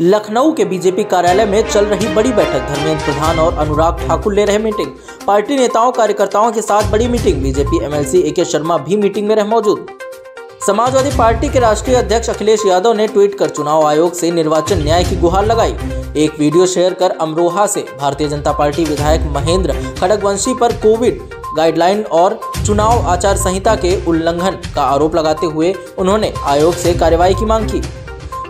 लखनऊ के बीजेपी कार्यालय में चल रही बड़ी बैठक। धर्मेंद्र प्रधान और अनुराग ठाकुर ले रहे मीटिंग। पार्टी नेताओं, कार्यकर्ताओं के साथ बड़ी मीटिंग। बीजेपी एमएलसी ए के शर्मा भी मीटिंग में रह मौजूद। समाजवादी पार्टी के राष्ट्रीय अध्यक्ष अखिलेश यादव ने ट्वीट कर चुनाव आयोग से निर्वाचन न्याय की गुहार लगाई। एक वीडियो शेयर कर अमरोहा से भारतीय जनता पार्टी विधायक महेंद्र खड़गवंशी पर कोविड गाइडलाइन और चुनाव आचार संहिता के उल्लंघन का आरोप लगाते हुए उन्होंने आयोग से कार्रवाई की मांग की।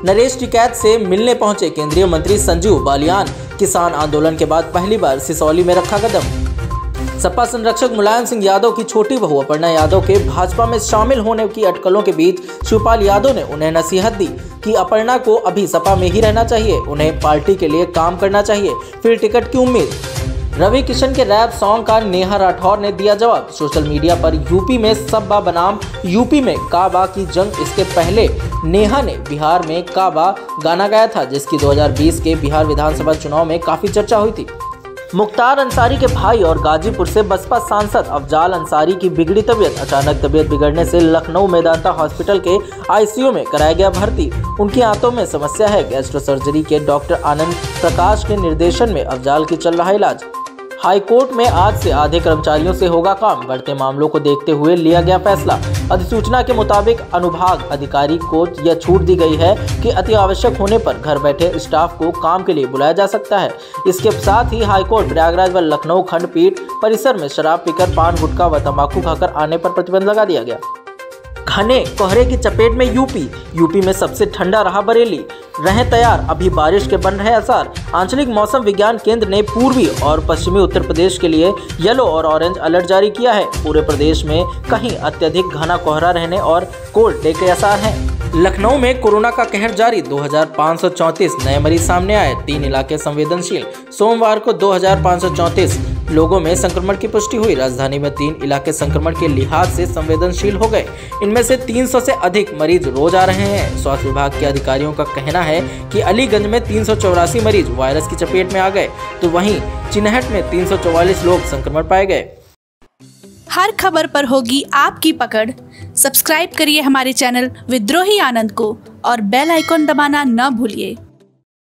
नरेश टिकैत से मिलने पहुँचे केंद्रीय मंत्री संजीव बालियान। किसान आंदोलन के बाद पहली बार सिसौली में रखा कदम। सपा संरक्षक मुलायम सिंह यादव की छोटी बहू अपर्णा यादव के भाजपा में शामिल होने की अटकलों के बीच शिवपाल यादव ने उन्हें नसीहत दी कि अपर्णा को अभी सपा में ही रहना चाहिए, उन्हें पार्टी के लिए काम करना चाहिए। फिर टिकट की उम्मीद। रवि किशन के रैप सॉन्ग का नेहा राठौर ने दिया जवाब। सोशल मीडिया पर यूपी में सब्बा बनाम। यूपी में काबा की जंग, इसके पहले नेहा ने बिहार में काबा गाना गाया था, जिसकी 2020 के बिहार विधानसभा चुनाव में काफ़ी चर्चा हुई थी। मुख्तार अंसारी के भाई और गाजीपुर से बसपा सांसद अफजाल अंसारी की बिगड़ी तबीयत। अचानक तबीयत बिगड़ने से लखनऊ मेदांता हॉस्पिटल के आईसीयू में कराया गया भर्ती। उनकी आंतों में समस्या है। गैस्ट्रो सर्जरी के डॉक्टर आनंद प्रकाश के निर्देशन में अफजाल की चल रहा इलाज। हाईकोर्ट में आज से आधे कर्मचारियों से होगा काम। बढ़ते मामलों को देखते हुए लिया गया फैसला। अधिसूचना के मुताबिक अनुभाग अधिकारी को यह छूट दी गई है कि अति आवश्यक होने पर घर बैठे स्टाफ को काम के लिए बुलाया जा सकता है। इसके साथ ही हाईकोर्ट प्रयागराज व लखनऊ खंडपीठ परिसर में शराब पीकर पान, गुटखा व तंबाकू खाकर आने पर प्रतिबंध लगा दिया गया। घने कोहरे की चपेट में यूपी। यूपी में सबसे ठंडा रहा बरेली। रहें तैयार। अभी बारिश के बन रहे असर आंचलिक मौसम विज्ञान केंद्र ने पूर्वी और पश्चिमी उत्तर प्रदेश के लिए येलो और ऑरेंज अलर्ट जारी किया है। पूरे प्रदेश में कहीं अत्यधिक घना कोहरा रहने और कोल्ड डे के आसार हैं। लखनऊ में कोरोना का कहर जारी। 2534 नए मरीज़ सामने आए। तीन इलाके संवेदनशील। सोमवार को 2534 लोगों में संक्रमण की पुष्टि हुई। राजधानी में तीन इलाके संक्रमण के लिहाज से संवेदनशील हो गए। इनमें से 300 से अधिक मरीज़ रोज आ रहे हैं। स्वास्थ्य विभाग के अधिकारियों का कहना है कि अलीगंज में तीन सौ चौरासी मरीज़ वायरस की चपेट में आ गए तो वहीं चिन्हट में 344 लोग संक्रमण पाए गए। हर खबर पर होगी आपकी पकड़। सब्सक्राइब करिए हमारे चैनल विद्रोही आनंद को और बेल आइकॉन दबाना न भूलिए।